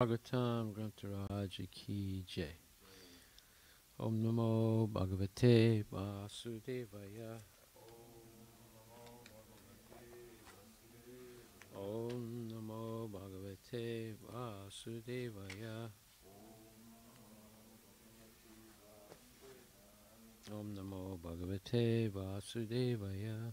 Bhagavatam Grantaraj Ki Jai. Om Namo Bhagavate Vasudevaya. Om Namo Bhagavate Vasudevaya. Om Namo Bhagavate Vasudevaya.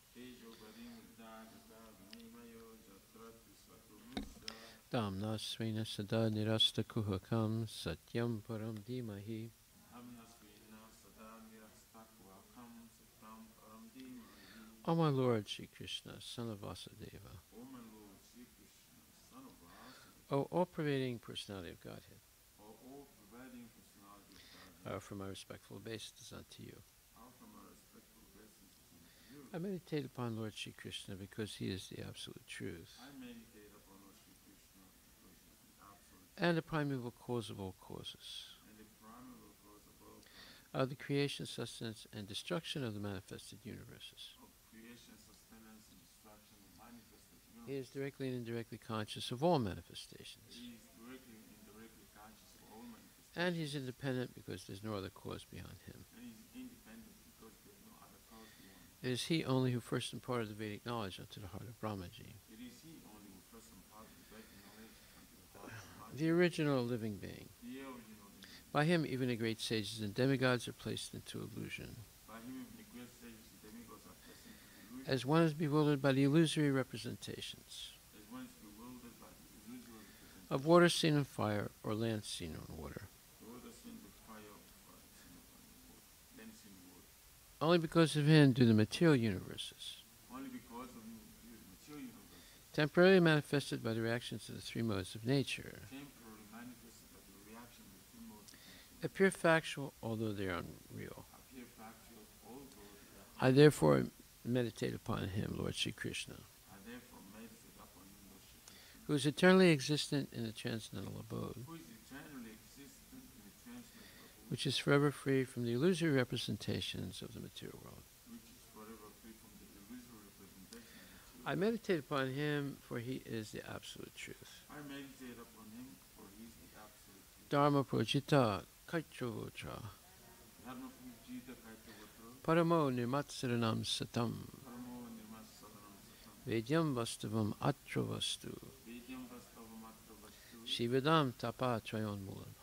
Damna Svena Sada Nirasta Kuhakam Satyam Param Dimahi. O my Lord Sri Krishna, son of Vasudeva, O all-pervading personality of Godhead, I offer my respectful obeisances unto you. I meditate upon Lord Sri Krishna because he is the absolute truth and the primeval cause of all causes, of the creation, sustenance, and destruction of the manifested universes. He is directly and indirectly conscious of all manifestations. And he's independent because there's no other cause beyond him. It is he only who first imparted the Vedic knowledge unto the heart of Brahmaji, the original living being. By him, even the great sages and demigods are placed into illusion. As one is bewildered by the illusory representations. Of water seen in fire or land seen in water. Only because of him do the material universes, temporarily manifested by the reactions of the three modes of nature, appear factual although they are unreal. I therefore meditate upon him, Lord Sri Krishna, who is eternally existent in the transcendental abode, which is forever free from the illusory representations of the material world. I meditate upon him, for he is the absolute truth. Dharma projita kaitrovocha paramo nirmatsaranam satam. Vedyam vastavam atravastu shivadam tapa trayon mulan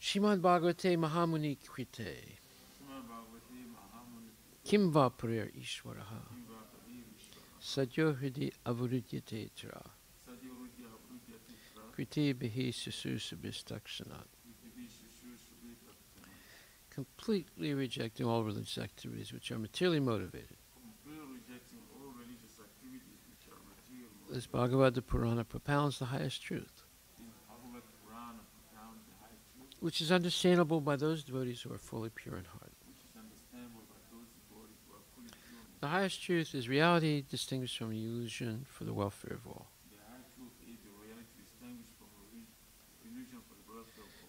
Shrimad Bhagavate Mahamuni Krite Kim Ishwaraha Sadyo Hridi Avarudyate Tra Kriti Bihi Susu Subhistakshanat Completely rejecting all religious activities which are materially motivated. This Bhagavad Purana propounds the highest truth, which is understandable by those devotees who are fully pure in heart. The highest truth is reality distinguished from illusion for the welfare of all.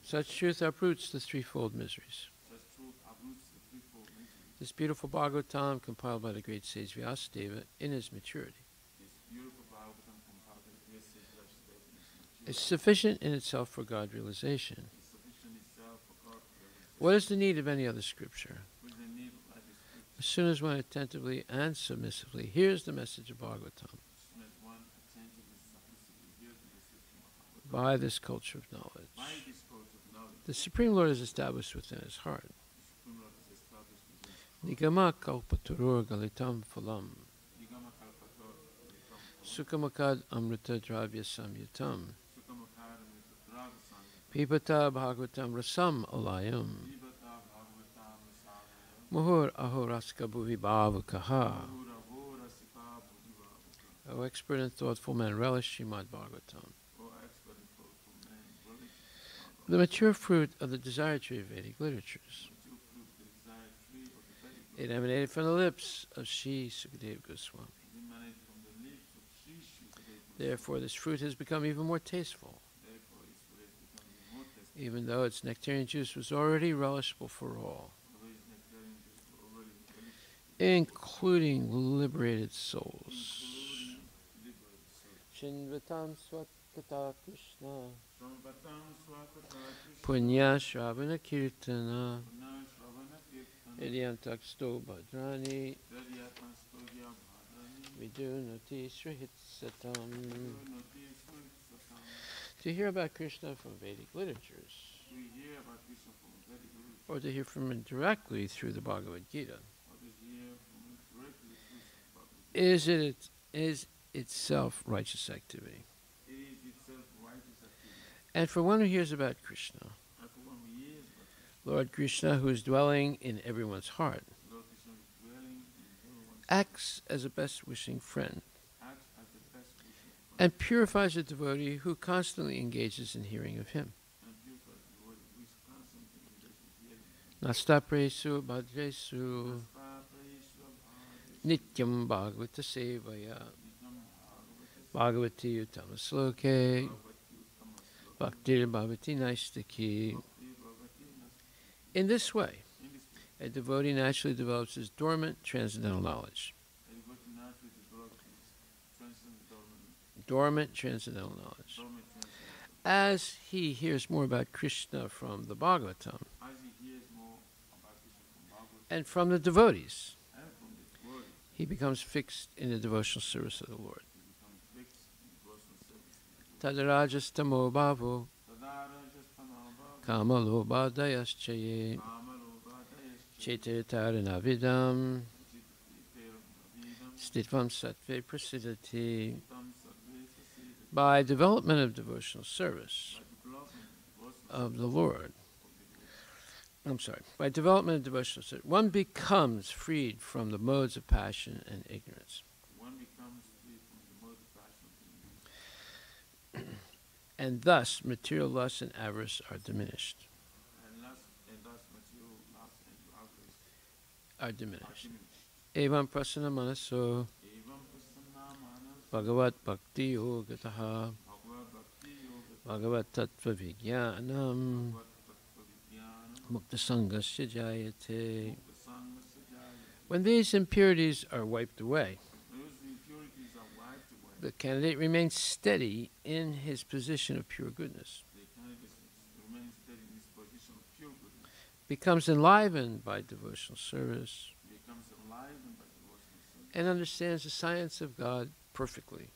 Such truth uproots the threefold miseries. This beautiful Bhagavatam, compiled by the great sage Vyasadeva in his maturity, is sufficient in itself for God realization. What is the need of any other scripture? As soon as one attentively and submissively hears the message of Bhagavatam, by this culture of knowledge, the Supreme Lord is established within his heart. Nigama kalpaturur galitam phalam. Amrita dravya samyutam Pipata bhagavatam rasam alayam Muhur ahoraska bhuvi bhavakaha O expert and thoughtful man, relish Srimad Bhagavatam. the mature fruit of the desire tree of Vedic literatures. It emanated from the lips of Sri Sukadeva Goswami. Therefore, this fruit has become even more tasteful, even though its nectarian juice was already relishable for all, including liberated souls. Shinvatam Swatkata Krishna. Punya Shravana Kirtana. Idyantaksto Bhadrani Vidunati Srihitsatam. To hear about Krishna from Vedic literatures, or to hear from him directly through the Bhagavad Gita, is it is itself righteous activity. And for one who hears about Krishna, Lord Krishna, who is dwelling in everyone's heart, acts as a best wishing friend and purifies a devotee who constantly engages in hearing of him. Nastapresu bhadresu nityam bhagavata sevaya bhagavati uttamasloke bhaktir bhavati naistaki. In this way, a devotee naturally develops his dormant transcendental knowledge. Dormant transcendental knowledge. As he hears more about Krishna from the Bhagavatam and from the devotees, he becomes fixed in the devotional service of the Lord. Bhavo Chetirtaranavidam Stitvam Sattve Prasidati. By development of devotional service of the Lord, I'm sorry, by development of devotional service, one becomes freed from the modes of passion and ignorance. One becomes freed from the modes of passion and thus material lust and avarice are diminished. and thus material lust and avarice are diminished. Evam prasana manaso. Bhagavat bhakti yogataha bhagavat tattva vijnanam mukta sangasya jayate. When these impurities are wiped away, the candidate remains steady in his position of pure goodness. becomes enlivened by devotional service, and understands the science of God perfectly.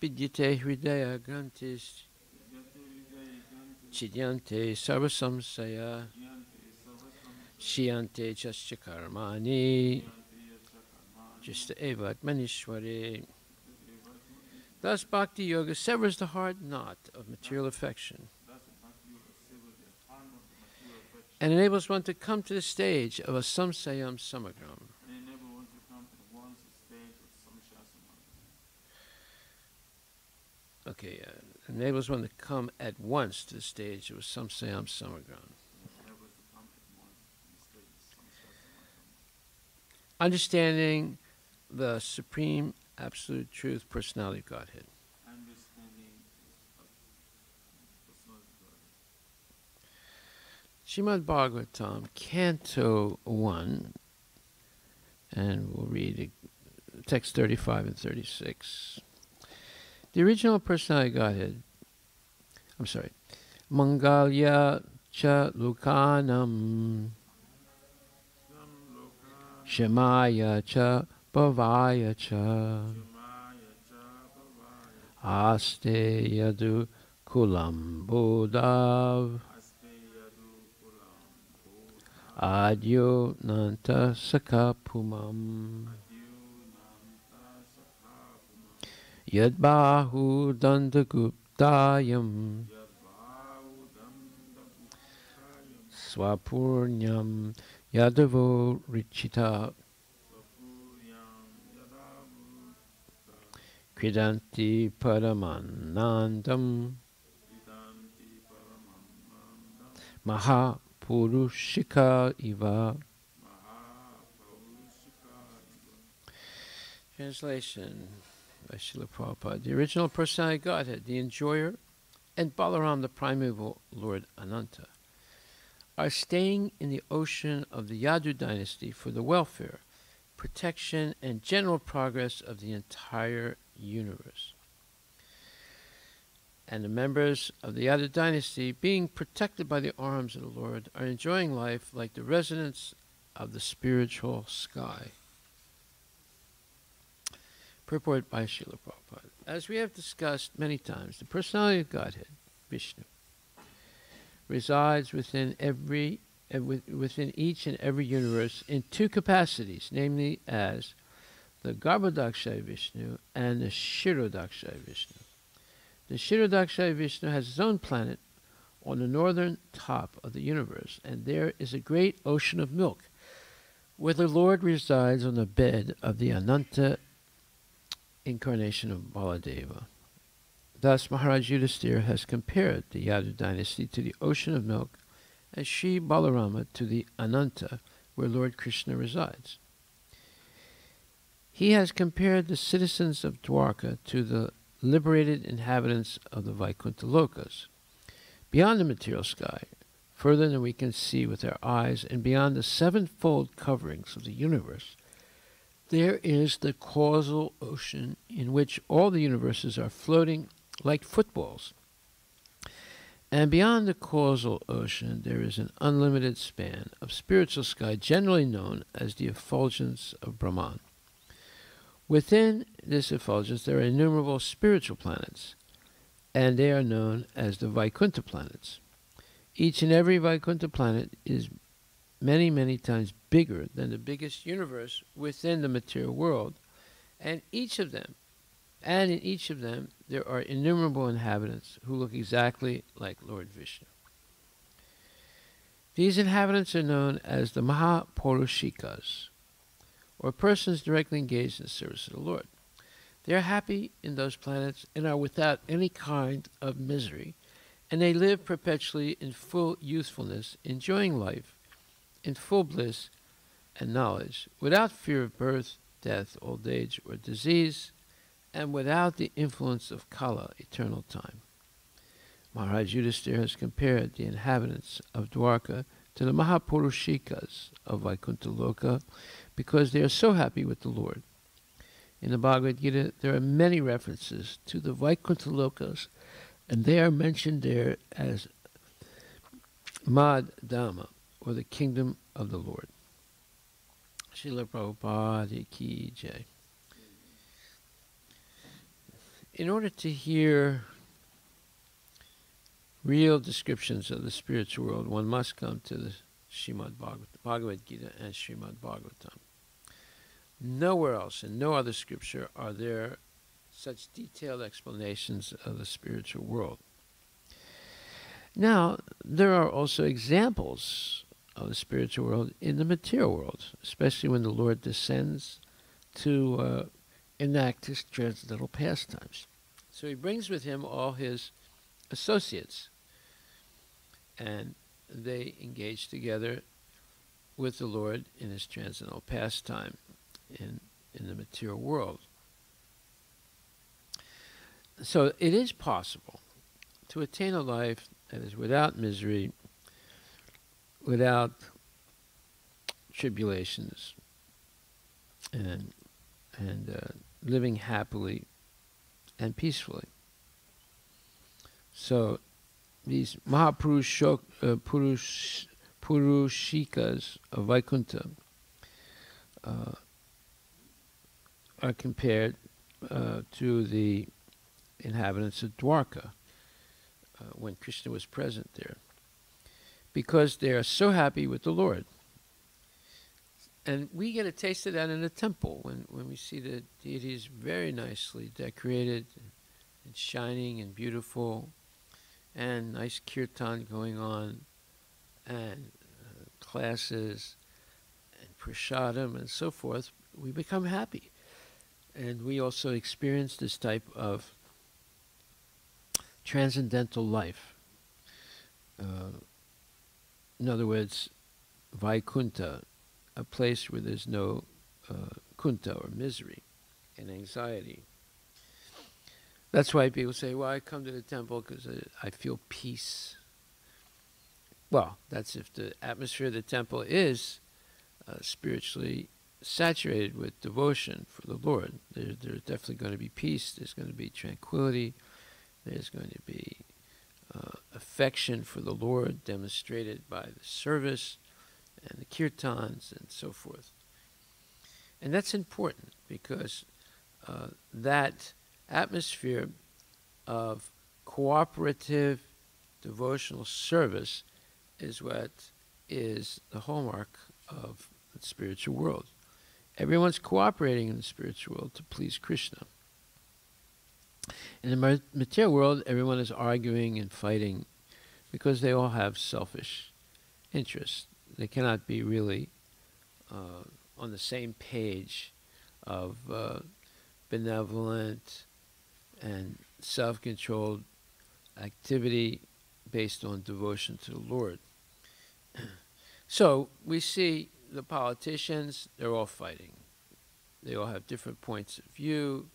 Vidyate hridaya grantis chidyante sarvasamsaya shiyante chaschakarmani jista evat manishware. Thus, Bhakti Yoga severs the hard knot of material affection and enables one to come to the stage of a samsayam samagram. Okay, uh, enables one to come at once to the stage of a samsayam samagram. Understanding the supreme absolute truth personality of Godhead. Shrimad Bhagavatam, Canto 1, and we'll read text 35 and 36. The original personality Godhead, I'm sorry, Mangalya cha Lukanam, Shemaya cha Bhavaya cha, Aste Yadu Kulam Bodhav. Adyo Nanta Sakapumam Yadbahu Dandaguptayam Swapurnyam Yadavo Richita. Kridanti Paramanandam. Mahapurushika Iva. Translation by Srila Prabhupada. The original personality Godhead, the enjoyer, and Balaram, the primeval Lord Ananta, are staying in the ocean of the Yadu dynasty for the welfare, protection, and general progress of the entire universe. And the members of the Yadu dynasty, being protected by the arms of the Lord, are enjoying life like the residents of the spiritual sky. Purport by Srila Prabhupada. As we have discussed many times, the personality of Godhead, Vishnu, resides within every uh, within each and every universe in two capacities, namely as the Garbhodakshay Vishnu and the Kshirodakshay Vishnu. The Kshirodakshay Vishnu has his own planet on the northern top of the universe, and there is a great ocean of milk, where the Lord resides on the bed of the Ananta incarnation of Baladeva. Thus, Maharaj Yudhisthira has compared the Yadu dynasty to the ocean of milk and Sri Balarama to the Ananta, where Lord Krishna resides. He has compared the citizens of Dwarka to the liberated inhabitants of the Vaikuntha Lokas, beyond the material sky, further than we can see with our eyes, and beyond the sevenfold coverings of the universe. There is the causal ocean in which all the universes are floating like footballs. And beyond the causal ocean, there is an unlimited span of spiritual sky, generally known as the effulgence of Brahman. Within this effulgence, there are innumerable spiritual planets, and they are known as the Vaikuntha planets. Each and every Vaikuntha planet is many, many times bigger than the biggest universe within the material world, and each of them and in each of them there are innumerable inhabitants who look exactly like Lord Vishnu. These inhabitants are known as the Mahapurushikas, or persons directly engaged in the service of the Lord. They are happy in those planets and are without any kind of misery, and they live perpetually in full youthfulness, enjoying life in full bliss and knowledge, without fear of birth, death, old age, or disease, and without the influence of Kala, eternal time. Maharaj Yudhisthira has compared the inhabitants of Dwarka to the Mahapurushikas of Vaikuntha because they are so happy with the Lord. In the Bhagavad Gita, there are many references to the Vaikuntha and they are mentioned there as Mad Dhamma, or the kingdom of the Lord. Srila Prabhupada Ki Jai in order to hear real descriptions of the spiritual world, one must come to the Srimad Bhagavad Gita and Srimad Bhagavatam. Nowhere else, in no other scripture, are there such detailed explanations of the spiritual world. Now, there are also examples of the spiritual world in the material world, especially when the Lord descends to uh, enact his transcendental pastimes. So he brings with him all his associates, and they engage together with the Lord in his transcendental pastime in, in the material world. So it is possible to attain a life that is without misery, without tribulations, and and uh, living happily and peacefully. So these Mahapurush, uh, Purush, Purushikas of Vaikuntha uh, are compared uh, to the inhabitants of Dwarka uh, when Krishna was present there because they are so happy with the Lord. And we get a taste of that in the temple when, when we see the deities very nicely decorated and shining and beautiful, and nice kirtan going on, and uh, classes, and prasadam, and so forth. We become happy. And we also experience this type of transcendental life. Uh, in other words, Vaikunta, a place where there's no uh, kunta or misery and anxiety. That's why people say, well, I come to the temple because I, I feel peace. Well, that's if the atmosphere of the temple is uh, spiritually saturated with devotion for the Lord. There, there's definitely going to be peace, there's going to be tranquility, there's going to be uh, affection for the Lord demonstrated by the service and the kirtans and so forth. And that's important because uh, that atmosphere of cooperative devotional service is what is the hallmark of the spiritual world. Everyone's cooperating in the spiritual world to please Krishna. In the material world, everyone is arguing and fighting because they all have selfish interests. They cannot be really uh, on the same page of uh, benevolent and self controlled activity based on devotion to the Lord. so we see the politicians, they're all fighting. They all have different points of view,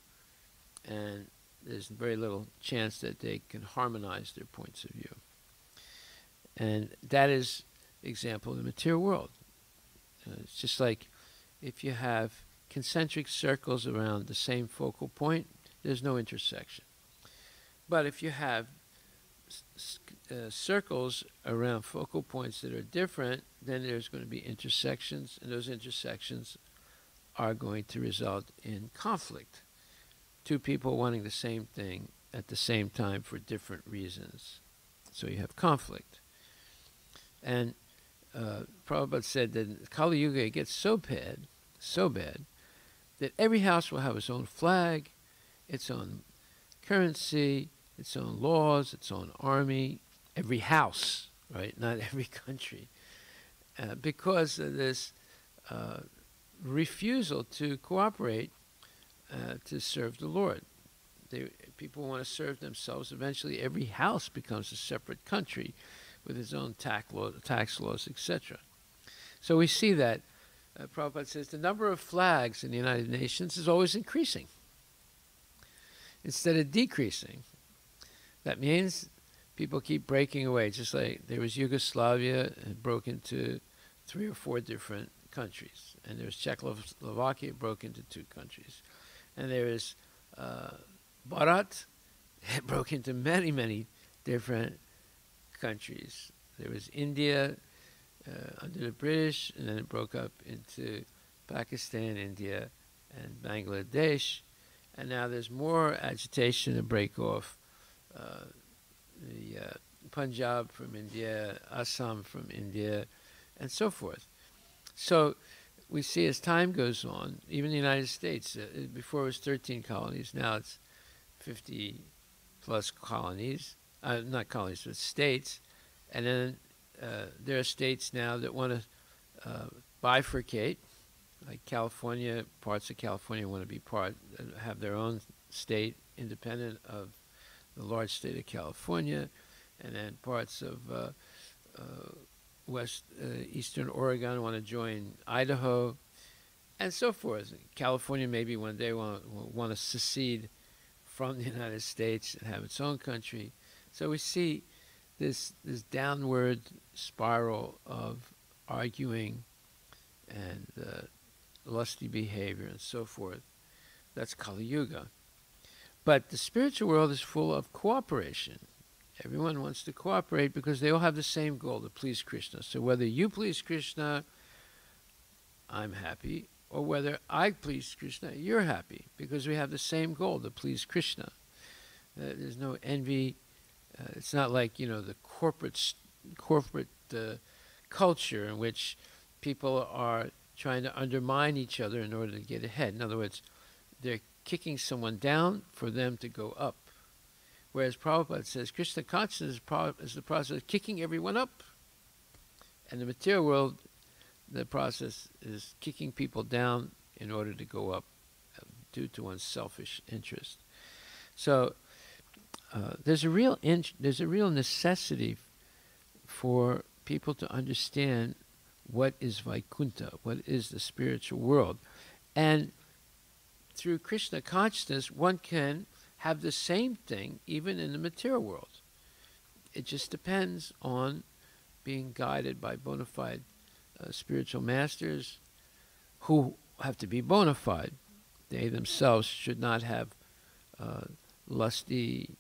and there's very little chance that they can harmonize their points of view. And that is example of the material world. Uh, it's just like if you have concentric circles around the same focal point, there's no intersection. But if you have uh, circles around focal points that are different, then there's going to be intersections, and those intersections are going to result in conflict. Two people wanting the same thing at the same time for different reasons. So you have conflict. And uh, Prabhupada said that Kali Yuga gets so bad, so bad, that every house will have its own flag, its own currency, its own laws, its own army, every house, right? Not every country. Uh, because of this uh, refusal to cooperate uh, to serve the Lord. They, people want to serve themselves. Eventually, every house becomes a separate country with its own tax, law, tax laws, etc. So we see that. Uh, Prabhupada says the number of flags in the United Nations is always increasing instead of decreasing. That means people keep breaking away, just like there was Yugoslavia and broke into three or four different countries, and there was Czechoslovakia broke into two countries, and there is uh, Bharat it broke into many many different countries. There was India uh, under the British, and then it broke up into Pakistan, India, and Bangladesh, and now there's more agitation to break off uh, the uh, Punjab from India, Assam from India, and so forth. So we see as time goes on, even the United States, uh, before it was 13 colonies, now it's 50 plus colonies, uh, not colonies, but states. And then uh, there are states now that want to uh, bifurcate, like California, parts of California want to be part, have their own state independent of the large state of California, and then parts of uh, uh, west uh, eastern Oregon want to join Idaho, and so forth. California maybe one day want want to secede from the United States and have its own country. So we see this this downward spiral of arguing and uh, lusty behavior and so forth. That's Kali Yuga. But the spiritual world is full of cooperation. Everyone wants to cooperate because they all have the same goal to please Krishna. So whether you please Krishna, I'm happy, or whether I please Krishna, you're happy because we have the same goal to please Krishna. Uh, there's no envy. Uh, it's not like you know the corporate corporate uh, culture in which people are trying to undermine each other in order to get ahead. In other words, they're kicking someone down for them to go up. Whereas Prabhupada says Krishna consciousness is, the process of kicking everyone up. And the material world, the process is kicking people down in order to go up uh, due to one's selfish interest. So uh, there's a real there's a real necessity for people to understand what is Vaikuntha, what is the spiritual world. And through Krishna consciousness, one can have the same thing even in the material world. It just depends on being guided by bona fide uh, spiritual masters who have to be bona fide. They themselves should not have uh, lusty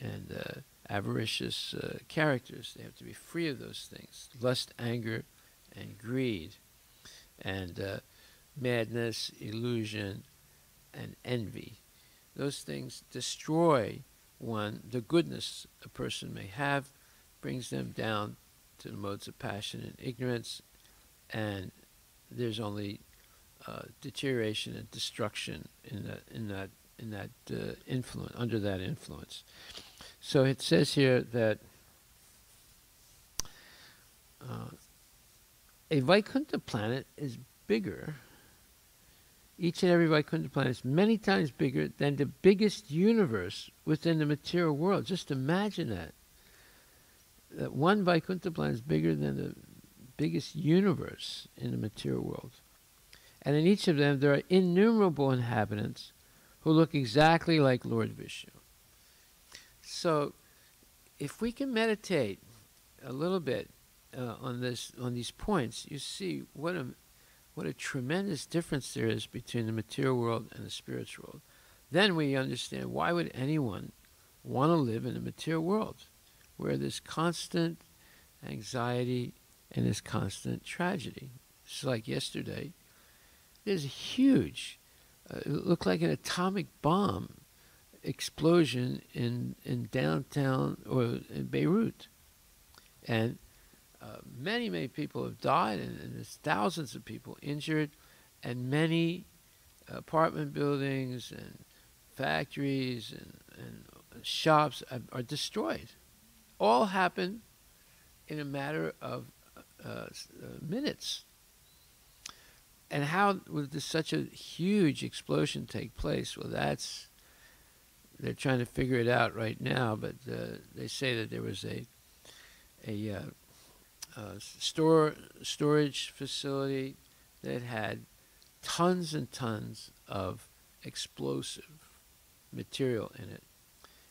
and uh, avaricious uh, characters. They have to be free of those things lust, anger, and greed, and uh, madness, illusion, and envy. Those things destroy one, the goodness a person may have, brings them down to the modes of passion and ignorance, and there's only uh, deterioration and destruction in that in that in that uh, influence under that influence. So it says here that uh, a Vaikuntha planet is bigger. Each and every Vaikuntha planet is many times bigger than the biggest universe within the material world. Just imagine that. That one Vaikuntha planet is bigger than the biggest universe in the material world. And in each of them, there are innumerable inhabitants who look exactly like Lord Vishnu. So, if we can meditate a little bit uh, on this on these points, you see what a what a tremendous difference there is between the material world and the spiritual world. Then we understand why would anyone want to live in the material world, where there's constant anxiety and there's constant tragedy. It's like yesterday. There's a huge, uh, it looked like an atomic bomb explosion in in downtown or in Beirut, and uh, many many people have died, and, and, there's thousands of people injured, and many apartment buildings and factories and, and shops are, are destroyed. All happened in a matter of uh, uh minutes. And how would this, such a huge explosion take place? Well, that's they're trying to figure it out right now, but uh, they say that there was a a uh, uh, store storage facility that had tons and tons of explosive material in it.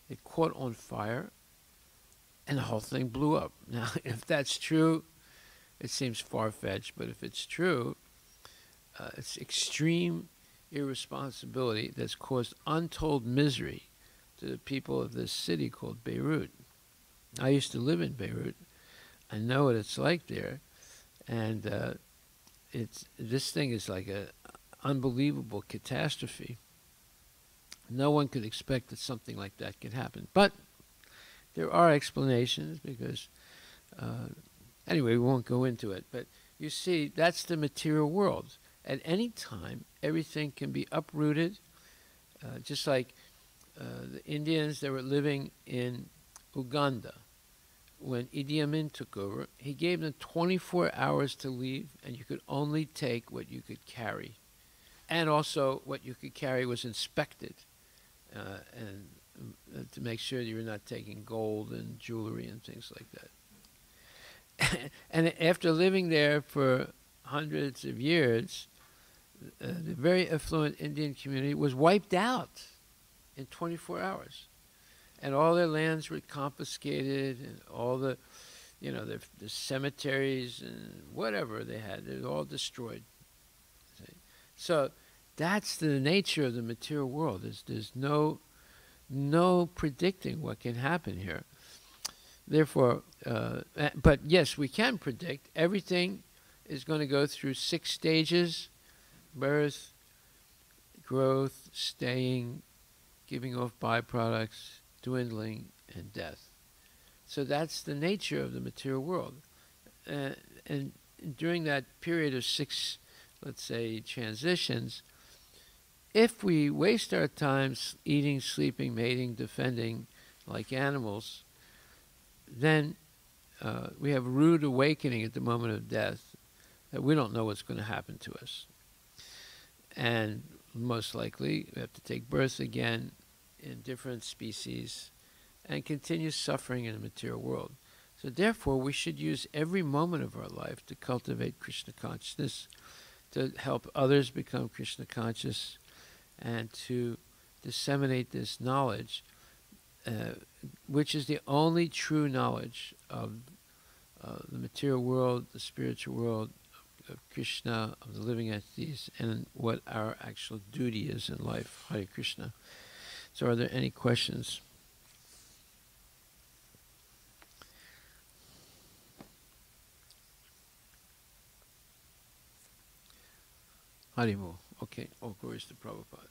It caught on fire, and the whole thing blew up. Now, if that's true, it seems far fetched, but if it's true, uh, it's extreme irresponsibility that's caused untold misery to the people of this city called Beirut. I used to live in Beirut. I know what it's like there, and uh, it's this thing is like a unbelievable catastrophe. No one could expect that something like that could happen, but there are explanations because. Uh, anyway, we won't go into it, but you see, that's the material world. At any time, everything can be uprooted, uh, just like uh, the Indians that were living in Uganda. When Idi Amin took over, he gave them 24 hours to leave, and you could only take what you could carry. And also, what you could carry was inspected, uh, and uh, to make sure you were not taking gold and jewelry and things like that. and after living there for hundreds of years, uh, the very affluent Indian community was wiped out in 24 hours. And all their lands were confiscated, and all the, you know, the, the cemeteries and whatever they had, they were all destroyed. So that's the nature of the material world. There's, there's no, no predicting what can happen here. Therefore, uh, but yes, we can predict everything is going to go through six stages birth, growth, staying, giving off byproducts, dwindling, and death. So that's the nature of the material world. Uh, and during that period of six, let's say, transitions, if we waste our time eating, sleeping, mating, defending like animals, then uh, we have rude awakening at the moment of death that we don't know what's going to happen to us. And most likely, we have to take birth again in different species and continue suffering in the material world. So therefore, we should use every moment of our life to cultivate Krishna consciousness, to help others become Krishna conscious, and to disseminate this knowledge, uh, which is the only true knowledge of uh, the material world, the spiritual world, of Krishna, of the living entities, and what our actual duty is in life. Hare Krishna. So, are there any questions? Haribol. Okay. All glories to Prabhupada.